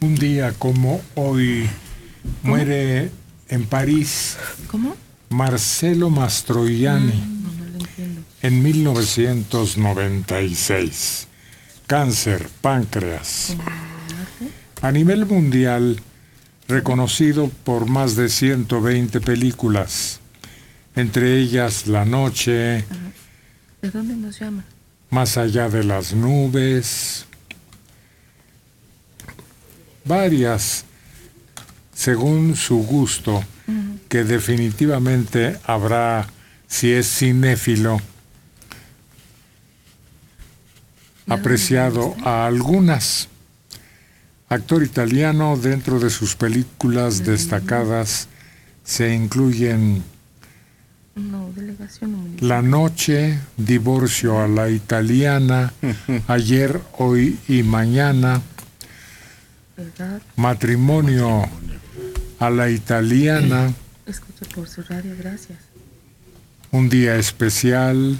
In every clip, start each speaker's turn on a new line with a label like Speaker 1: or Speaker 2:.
Speaker 1: Un día como hoy muere en París
Speaker 2: ¿Cómo?
Speaker 1: Marcelo Mastroianni
Speaker 2: no entiendo.
Speaker 1: en 1996. Cáncer, páncreas. A nivel mundial, reconocido por más de 120 películas, entre ellas La Noche,
Speaker 2: ¿De dónde nos llama?
Speaker 1: Más allá de las nubes, varias, según su gusto, que definitivamente habrá, si es cinéfilo, apreciado a algunas. Actor italiano, dentro de sus películas destacadas se incluyen
Speaker 2: No, delegación municipal.
Speaker 1: La Noche, Divorcio a la Italiana, Ayer, Hoy y Mañana. Matrimonio a la Italiana,
Speaker 2: Escucho por su radio, gracias.
Speaker 1: Un Día Especial,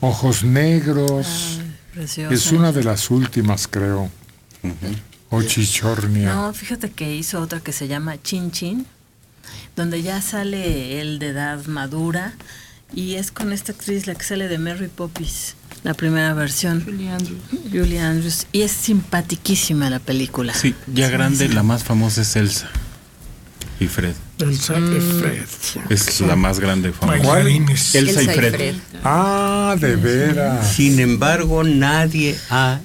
Speaker 1: Ojos Negros, es una de las últimas creo, o Chichornia.
Speaker 3: No, fíjate que hizo otra que se llama Chin Chin, donde ya sale él de edad madura y es con esta actriz la que sale de Mary Poppins, la primera versión,
Speaker 2: Julie Andrews.
Speaker 3: Julie Andrews, y es simpaticísima la película.
Speaker 4: Sí, ya grande, la más famosa es Elsa. Y Fred.
Speaker 5: Elsa y Fred.
Speaker 4: Es la más grande famosa. Elsa, y
Speaker 2: Elsa y
Speaker 4: Fred.
Speaker 2: Fred.
Speaker 1: Ah, de veras.
Speaker 6: Sin embargo, nadie ha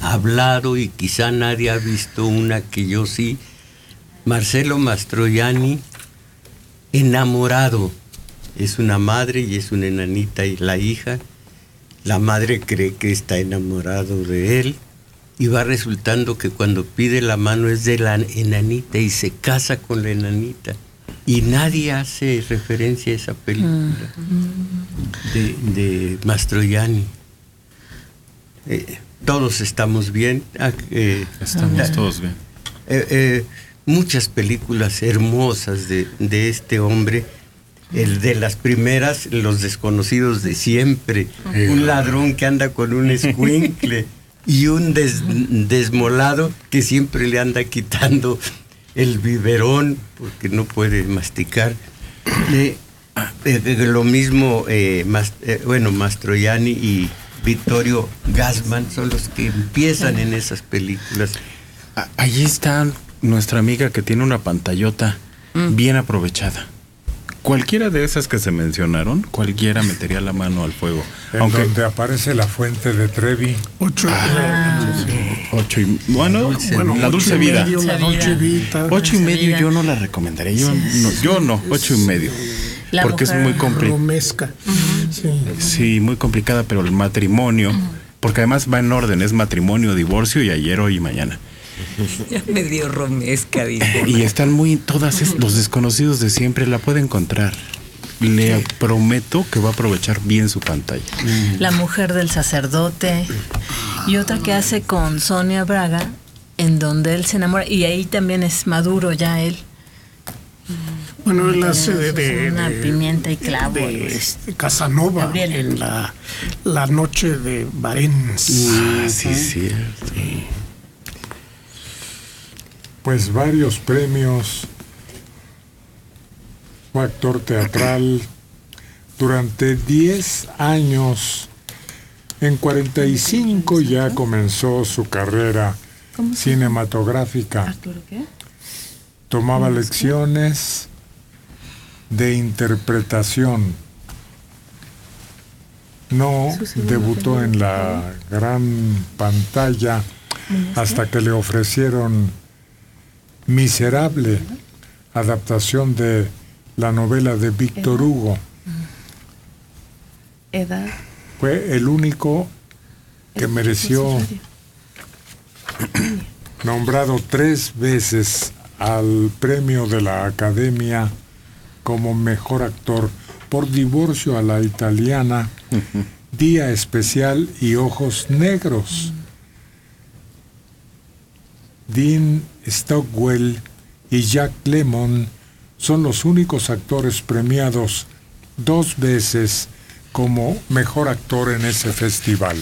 Speaker 6: hablado y quizá nadie ha visto una que yo sí. Marcelo Mastroianni, enamorado. Es una madre y es una enanita y la hija. La madre cree que está enamorado de él y va resultando que cuando pide la mano es de la enanita y se casa con la enanita. Y nadie hace referencia a esa película de, de Mastroianni. Eh, todos estamos bien. Ah, eh,
Speaker 4: Estamos todos bien.
Speaker 6: eh, eh, muchas películas hermosas de, de este hombre. El de las primeras, Los desconocidos de siempre. Un ladrón que anda con un escuincle y un des- desmolado que siempre le anda quitando el biberón porque no puede masticar. Eh, eh, eh, lo mismo, eh, Mas- eh, bueno, Mastroianni y Vittorio Gassman son los que empiezan en esas películas.
Speaker 4: Allí está nuestra amiga que tiene una pantallota bien aprovechada. Cualquiera de esas que se mencionaron, cualquiera metería la mano al fuego.
Speaker 1: En
Speaker 4: Aunque
Speaker 1: donde aparece la fuente de Trevi.
Speaker 5: Ocho,
Speaker 4: ocho y bueno,
Speaker 5: bueno,
Speaker 4: la dulce vida.
Speaker 5: medio, la
Speaker 3: Dulce vida.
Speaker 5: Vita.
Speaker 4: Ocho y medio
Speaker 3: vida.
Speaker 4: yo no la recomendaría. Yo no, yo no, ocho y medio.
Speaker 3: La
Speaker 4: porque es muy complicado.
Speaker 5: Romesca. Sí.
Speaker 4: Sí, muy complicada, pero el matrimonio, porque además va en orden, es matrimonio, divorcio y ayer, hoy y mañana.
Speaker 7: Ya me dio romesca, dice.
Speaker 4: Y están muy todas es- los desconocidos de siempre la puede encontrar. Le prometo que va a aprovechar bien su pantalla.
Speaker 3: La mujer del sacerdote y otra que hace con Sonia Braga, en donde él se enamora y ahí también es maduro ya él.
Speaker 5: Bueno, él hace de, de-
Speaker 3: Una
Speaker 5: de-
Speaker 3: pimienta y clavo.
Speaker 5: de, este, Casanova
Speaker 3: Gabriel.
Speaker 5: en la, la noche de Barents.
Speaker 4: Ah, sí, sí.
Speaker 1: Pues varios premios. Fue actor teatral durante 10 años. En 45 ya comenzó su carrera
Speaker 2: ¿Cómo se
Speaker 1: cinematográfica. Tomaba lecciones de interpretación. No debutó en la gran pantalla hasta que le ofrecieron Miserable, adaptación de la novela de Víctor Hugo.
Speaker 2: Edad.
Speaker 1: Fue el único que mereció nombrado tres veces al premio de la Academia como mejor actor por divorcio a la italiana, Día Especial y Ojos Negros. Dean Stockwell y Jack Lemmon son los únicos actores premiados dos veces como mejor actor en ese festival.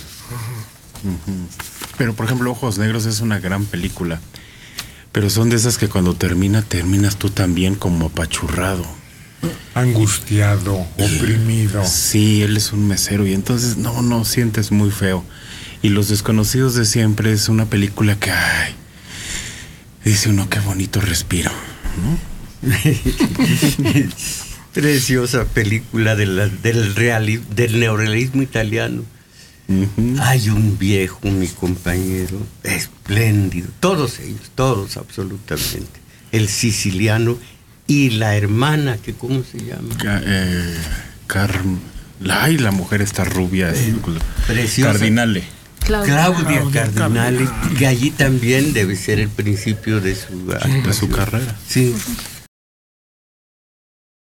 Speaker 4: Pero por ejemplo, Ojos Negros es una gran película. Pero son de esas que cuando termina, terminas tú también como apachurrado.
Speaker 1: Angustiado, oprimido.
Speaker 4: Sí, él es un mesero y entonces no, no, sientes muy feo. Y Los Desconocidos de Siempre es una película que, ay, dice uno qué bonito respiro. ¿no?
Speaker 6: Preciosa película de la- del, reali- del neorealismo italiano. Hay un viejo, mi compañero, espléndido. Todos ellos, todos absolutamente. El siciliano y la hermana, que ¿cómo se llama?
Speaker 4: Ca- eh, Carm- la, ay, la mujer está rubia. eh,
Speaker 6: preciosa.
Speaker 4: Cardinale.
Speaker 6: Claudia,
Speaker 5: Claudia
Speaker 6: Cardinale,
Speaker 5: Cardinale.
Speaker 6: que allí también debe ser el principio de su
Speaker 4: De su carrera.
Speaker 6: Sí,